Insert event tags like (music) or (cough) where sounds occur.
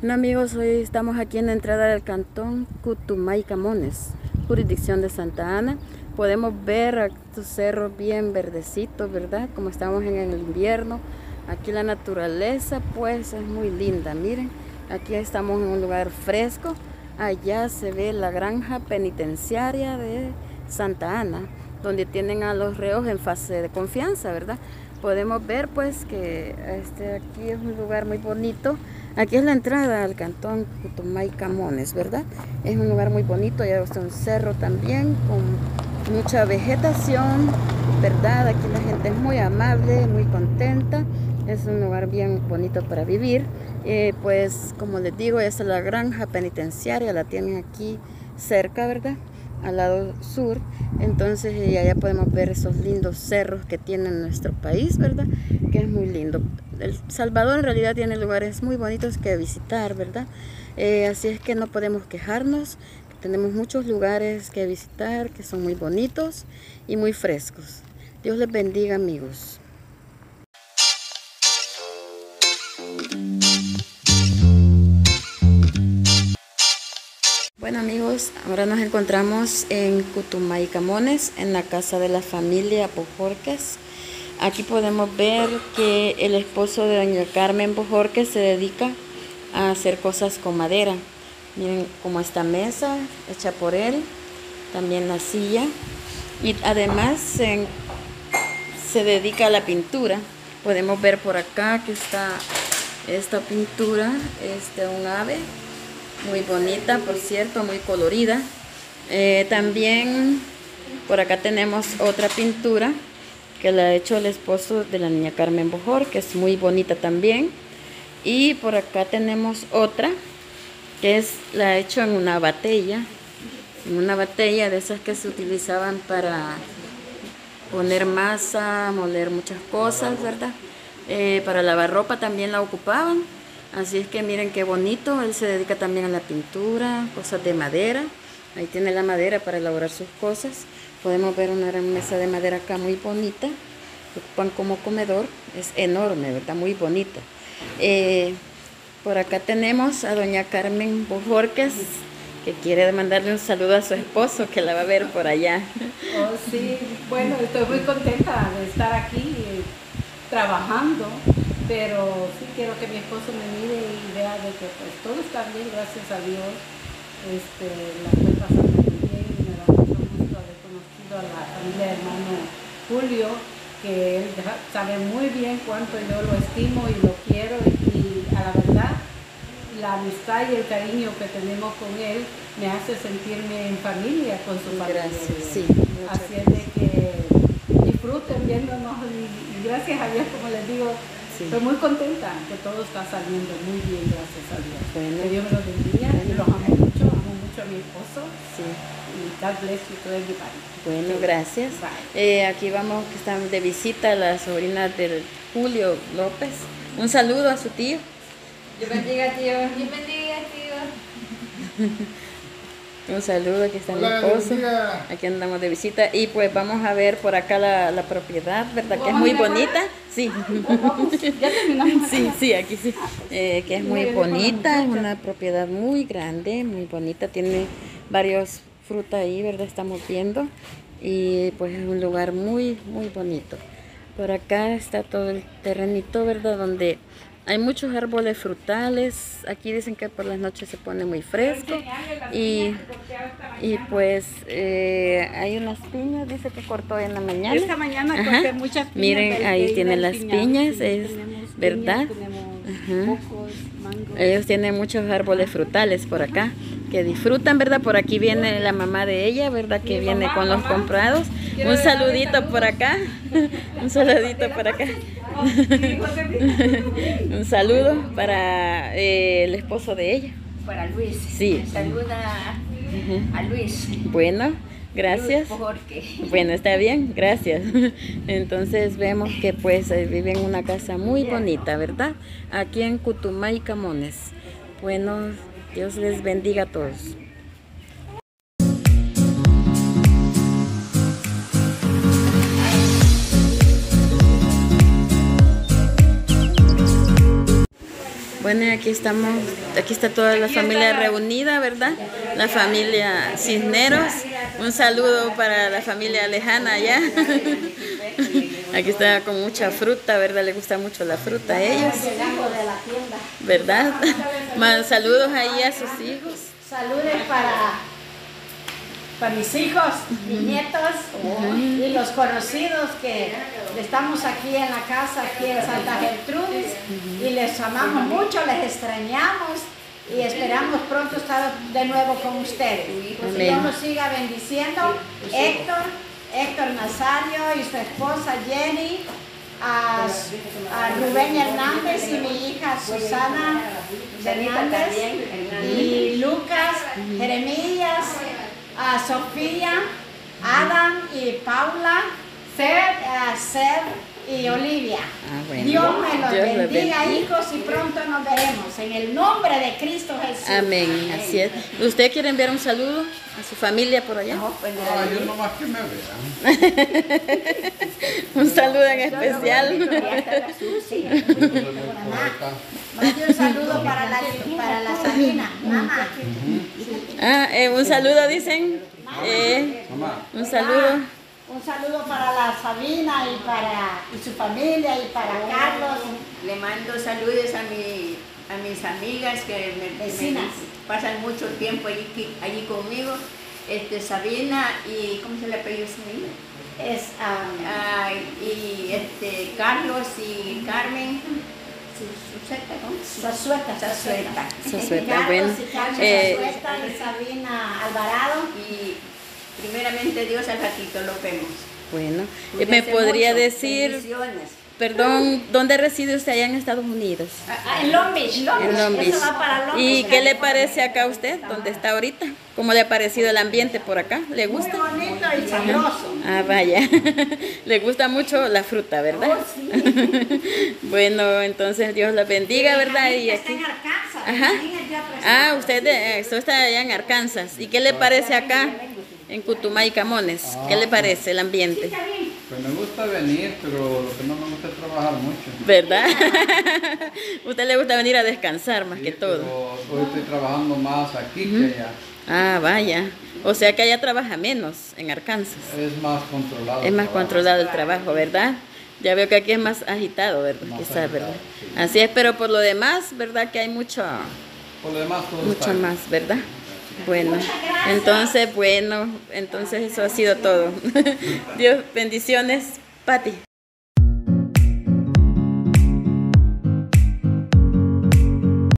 Bueno amigos, hoy estamos aquí en la entrada del cantón Cutumay Camones, jurisdicción de Santa Ana. Podemos ver estos cerros bien verdecitos, ¿verdad? Como estamos en el invierno. Aquí la naturaleza pues es muy linda, miren. Aquí estamos en un lugar fresco. Allá se ve la granja penitenciaria de Santa Ana, donde tienen a los reos en fase de confianza, ¿verdad? Podemos ver pues que este, aquí es un lugar muy bonito Aquí es la entrada al cantón Cutumay Camones, ¿verdad? Es un lugar muy bonito, ya está un cerro también con mucha vegetación, ¿verdad? Aquí la gente es muy amable, muy contenta. Es un lugar bien bonito para vivir. Eh, pues como les digo, esta es la granja penitenciaria, la tienen aquí cerca, ¿verdad? Al lado sur. Entonces allá podemos ver esos lindos cerros que tiene nuestro país, ¿verdad? Que es muy lindo. El Salvador en realidad tiene lugares muy bonitos que visitar, ¿verdad? Eh, así es que no podemos quejarnos. Tenemos muchos lugares que visitar que son muy bonitos y muy frescos. Dios les bendiga amigos. Ahora nos encontramos en Cutumay Camones, en la casa de la familia Pojorques. Aquí podemos ver que el esposo de doña Carmen Bojorquez se dedica a hacer cosas con madera. Miren como esta mesa hecha por él, también la silla. Y además se, se dedica a la pintura. Podemos ver por acá que está esta pintura, este un ave, muy bonita por cierto, muy colorida. Eh, también por acá tenemos otra pintura que la ha hecho el esposo de la niña Carmen Bojor, que es muy bonita también. Y por acá tenemos otra, que es la ha hecho en una batella, en una batella de esas que se utilizaban para poner masa, moler muchas cosas, ¿verdad? Eh, para lavar ropa también la ocupaban. Así es que miren qué bonito, él se dedica también a la pintura, cosas de madera. Ahí tiene la madera para elaborar sus cosas. Podemos ver una mesa de madera acá muy bonita. Ocupan como comedor. Es enorme, ¿verdad? Muy bonita. Eh, por acá tenemos a doña Carmen Bojorques, que quiere mandarle un saludo a su esposo, que la va a ver por allá. Oh, sí. Bueno, estoy muy contenta de estar aquí eh, trabajando, pero sí quiero que mi esposo me mire y vea de que pues, todo está bien, gracias a Dios. Este, la estoy pasando a la familia hermano Julio, que él sabe muy bien cuánto yo lo estimo y lo quiero y, a la verdad la amistad y el cariño que tenemos con él me hace sentirme en familia con su familia. Sí, Así es de que disfruten viéndonos y, gracias a Dios, como les digo, estoy muy contenta que todo está saliendo muy bien, gracias a Dios. Que Dios me lo bendiga y los amo mucho, amo mucho a mi esposo. Sí. Y God bless you to everybody. Bueno, gracias. Eh, aquí vamos, que están de visita las sobrinas del Julio López. Un saludo a su tío. Dios bendiga, tío. Dios bendiga, tío. (laughs) Un saludo, aquí está mi esposo. Aquí andamos de visita y pues vamos a ver por acá la, propiedad, ¿verdad? Que es muy bonita. Sí. (laughs) Ya terminamos. Sí, sí, aquí sí. Eh, que es muy bonita, es una propiedad muy grande, muy bonita. Tiene varios fruta ahí, ¿verdad? Estamos viendo. Y pues es un lugar muy, muy bonito. Por acá está todo el terrenito, ¿verdad? Donde hay muchos árboles frutales. Aquí dicen que por las noches se pone muy fresco. Y, y pues eh, hay unas piñas, dice que cortó en la mañana. Esta mañana corté muchas piñas. Miren, ahí tienen las piñas, es verdad. Ellos tienen muchos árboles frutales por acá que disfrutan, ¿verdad? Por aquí viene la mamá de ella, ¿verdad? Que viene con los comprados. Un saludito por acá. Un saludito por acá. Un saludo para eh, el esposo de ella. Para Luis. Sí. Saluda a Luis. Bueno. Gracias. Bueno, está bien, gracias. Entonces vemos que pues eh, vive en una casa muy bonita, ¿verdad? Aquí en Cutumay Camones. Bueno, Dios les bendiga a todos. Bueno, aquí estamos, aquí está toda la familia reunida, ¿verdad? La familia Cisneros. Un saludo para la familia lejana allá. (laughs) Aquí está con mucha fruta, ¿verdad? Le gusta mucho la fruta a ellos. ¿verdad? (laughs) Más saludos ahí a sus hijos. Saludes para, para mis hijos, mis nietos y los conocidos que estamos aquí en la casa, aquí en Santa Gertrudis, y les amamos mucho, les extrañamos y esperamos pronto estar de nuevo con ustedes. Que. Dios nos siga bendiciendo. Héctor, Héctor Nazario y su esposa Jenny, a, a Rubén Hernández y mi hija Susana Hernández y Lucas, Jeremías, a Sofía, Adam y Paula, Seth, a Seth y Olivia. Ah, bueno. Dios me los Dios bendiga, bendiga. hijos, y pronto nos veremos. En el nombre de Cristo Jesús. Amén, así es. ¿Usted quiere enviar un saludo a su familia por allá? No, pues, Ah, yo nomás que me vean. (laughs) Un saludo en especial. (laughs) Un saludo para la, para la Sabina, mamá. Ah, eh, un saludo dicen. Eh, Mamá, un saludo. Un saludo para la Sabina y para y su familia y para Carlos. Le mando saludos a, mi, a mis amigas que me, pasan mucho tiempo allí, allí conmigo. Este, Sabina y, ¿cómo se le apellido Sabina? Es um, Ah, y este, Carlos y Carmen. Su- Suseta, ¿cómo? Sazueta, Sazueta. Sazueta, Carlos bueno. y Carlos Eh, Sazueta y Sabina Alvarado. Y primeramente Dios al ratito lo vemos. Bueno, eh, Cuídense me podría mucho. decir, perdón, ¿dónde reside usted allá en Estados Unidos? Ah, en Long Beach, Long En Beach. Long Beach. Eso va para Long ¿Y Beach, qué le parece acá a usted, donde está ahorita? ¿Cómo le ha parecido el ambiente por acá? ¿Le Muy gusta? bonito y sabroso. Ah, vaya. (laughs) Le gusta mucho la fruta, ¿verdad? Oh, sí. (laughs) Bueno, entonces Dios la bendiga, ¿verdad? Y Está aquí. en Arkansas. Ajá. Ah, usted, usted está allá en Arkansas. ¿Y qué le parece acá, en Cutumay Camones? ¿Qué le parece el ambiente? Está bien. pues me gusta venir, pero lo que no me gusta es trabajar mucho. ¿Verdad? (laughs) usted le gusta venir a descansar más Sí, que todo. Pero hoy estoy trabajando más aquí que allá. Ah, vaya. O sea que allá trabaja menos, en Arkansas. Es más controlado. Es más trabajo. controlado el trabajo, ¿verdad? Ya veo que aquí es más agitado, ¿verdad? Más Quizás, agitado, ¿verdad? sí. Así es, pero por lo demás, ¿verdad? Que hay mucho, Por lo demás todo está mucho bien. más, ¿verdad? Bueno, entonces, bueno, entonces eso ha sido todo. (laughs) Dios, bendiciones, Pati.